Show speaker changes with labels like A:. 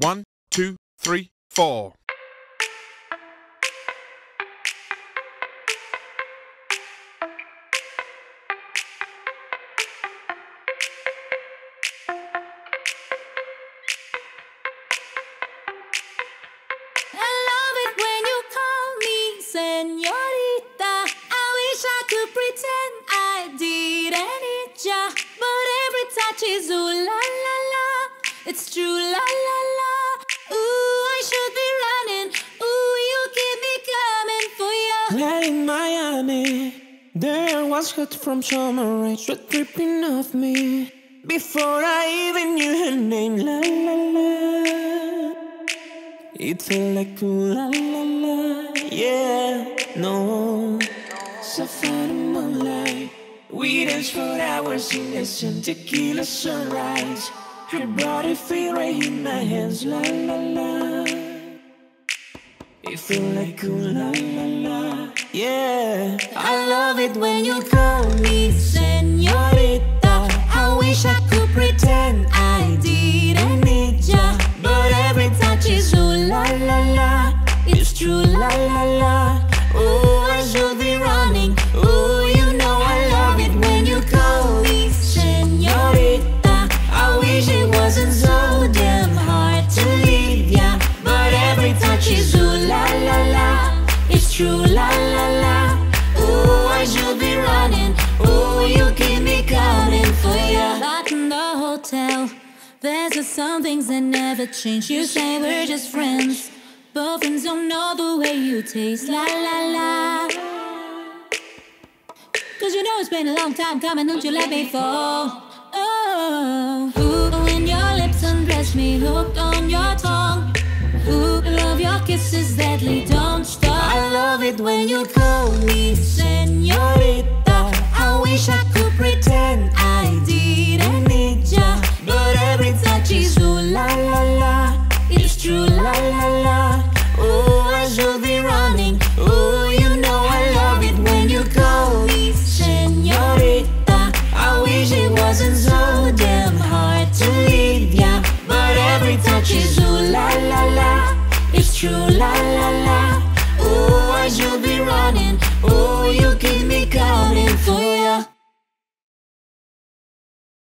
A: One, two, three, four.
B: I love it when
C: Land in Miami, there was hot from summer rain, sweat dripping off me. Before I even knew her name, la la la. It felt like ooh la la la, yeah, no. Sapphire moonlight, we danced for hours in the sun, tequila sunrise. Her body feel right in my hands, la la la. It feel like ooh la la, yeah.
B: I love it when you call there's just some things that never change. You say we're just friends, but friends don't know the way you taste. La la la. Cause you know it's been a long time coming, don't you let me fall.